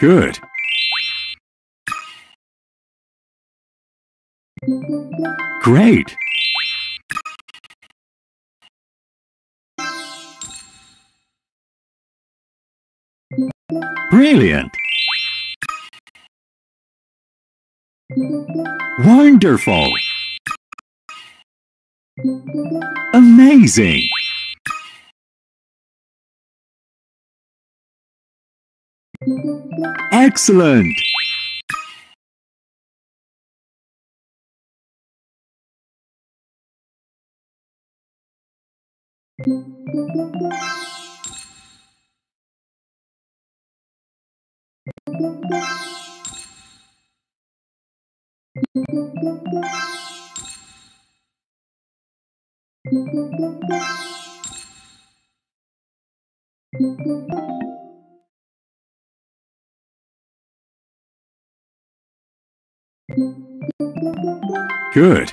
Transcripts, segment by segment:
Good. Great. Brilliant. Wonderful. Amazing. Excellent. Good.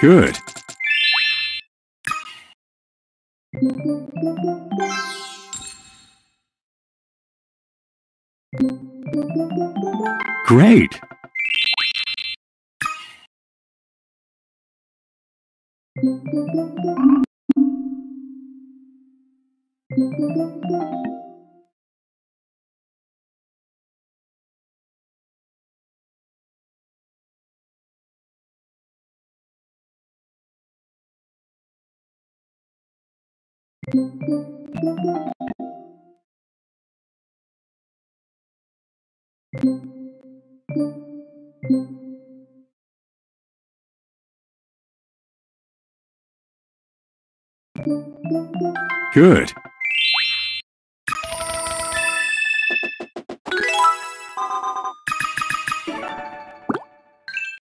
Good. Great. Good.